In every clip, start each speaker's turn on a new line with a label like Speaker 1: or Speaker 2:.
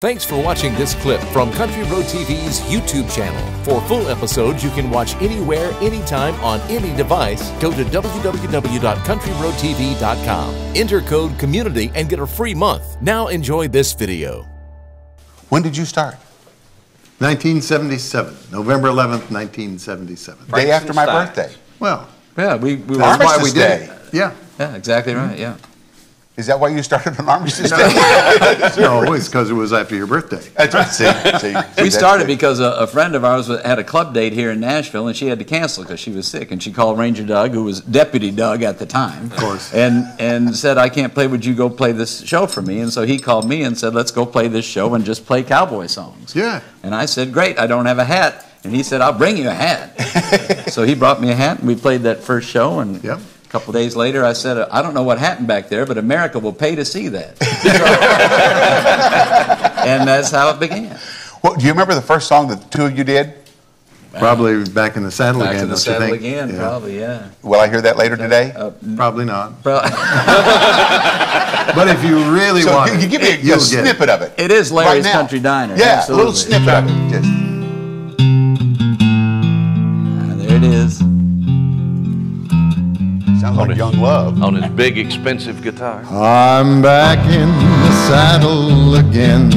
Speaker 1: Thanks for watching this clip from Country Road TV's YouTube channel. For full episodes you can watch anywhere, anytime, on any device, go to www.countryroadtv.com. Enter code COMMUNITY and get a free month. Now enjoy this video.
Speaker 2: When did you start?
Speaker 3: 1977, November 11th, 1977.
Speaker 2: Day after my
Speaker 4: Frankenstein.
Speaker 2: birthday.
Speaker 3: Well,
Speaker 5: Yeah, we, we were,
Speaker 2: Armistice
Speaker 3: why we did
Speaker 2: Day.
Speaker 3: Yeah.
Speaker 5: yeah, exactly right, yeah.
Speaker 2: Is that why you started an Armistice Day?
Speaker 3: No, it's because it was after your birthday.
Speaker 2: That's right. See, see, see,
Speaker 5: We
Speaker 2: that's
Speaker 5: started because a, a friend of ours had a club date here in Nashville, and she had to cancel because she was sick. And she called Ranger Doug, who was Deputy Doug at the time, of
Speaker 3: course.
Speaker 5: and and said, "I can't play. Would you go play this show for me?" And so he called me and said, "Let's go play this show and just play cowboy songs."
Speaker 3: Yeah.
Speaker 5: And I said, "Great. I don't have a hat." And he said, "I'll bring you a hat." so he brought me a hat, and we played that first show. And
Speaker 3: Yep.
Speaker 5: A couple days later, I said, "I don't know what happened back there, but America will pay to see that." and that's how it began.
Speaker 2: Well, do you remember the first song that the two of you did?
Speaker 3: Probably back in the saddle
Speaker 5: Back
Speaker 3: again,
Speaker 5: to the saddle again,
Speaker 3: Yeah.
Speaker 5: probably, yeah.
Speaker 2: Will I hear that later today?
Speaker 5: Uh,
Speaker 3: Probably not.
Speaker 5: well,
Speaker 3: But if you really
Speaker 2: so
Speaker 3: want
Speaker 2: you,
Speaker 3: it,
Speaker 2: you give me a,
Speaker 3: you'll
Speaker 2: a
Speaker 3: get it.
Speaker 2: snippet of it.
Speaker 5: it is
Speaker 2: Right
Speaker 5: Larry's
Speaker 2: now.
Speaker 5: Country Diner.
Speaker 2: Yeah,
Speaker 5: absolutely.
Speaker 2: a little snippet of it. Just. Sounds like Young Love.
Speaker 4: on his big expensive guitar.
Speaker 3: I'm back in the saddle again.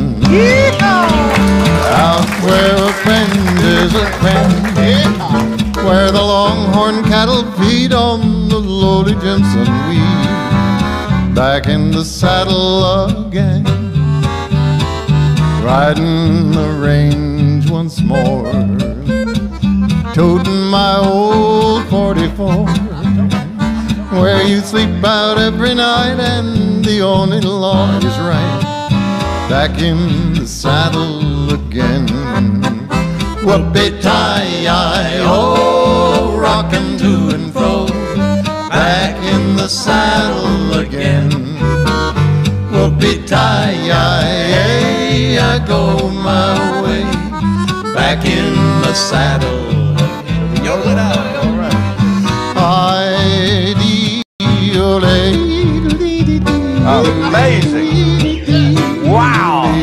Speaker 3: Out where a friend is a friend. Where the longhorn cattle feed on the lowly Jimson weed. Back in the saddle again. Riding the range once more. Toting my old 44 where you sleep out every night and the only law is right. Back in the saddle again. Whoopie tie, oh, rockin' to and fro. Back in the saddle again. Whoopie tie, I go my way. Back in the saddle
Speaker 4: Amazing. Wow.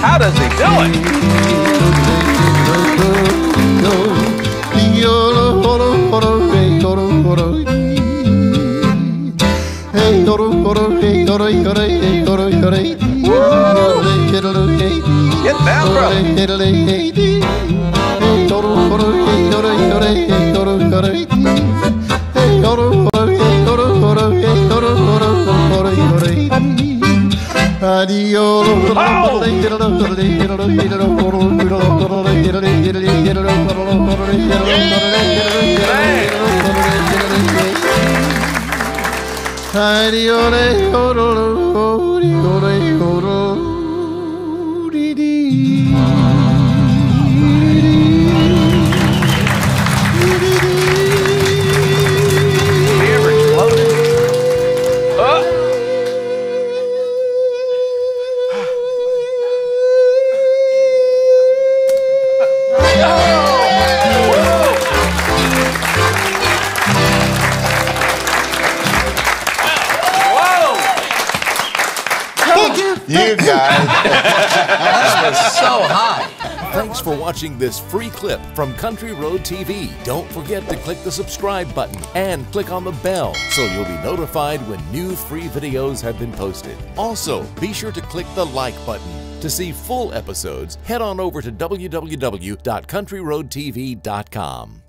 Speaker 4: How does he do it? Get down, brother. He
Speaker 2: You guys.
Speaker 5: That was so high.
Speaker 1: Thanks for watching this free clip from Country Road TV. Don't forget to click the subscribe button and click on the bell so you'll be notified when new free videos have been posted. Also, be sure to click the like button. To see full episodes, head on over to www.countryroadtv.com.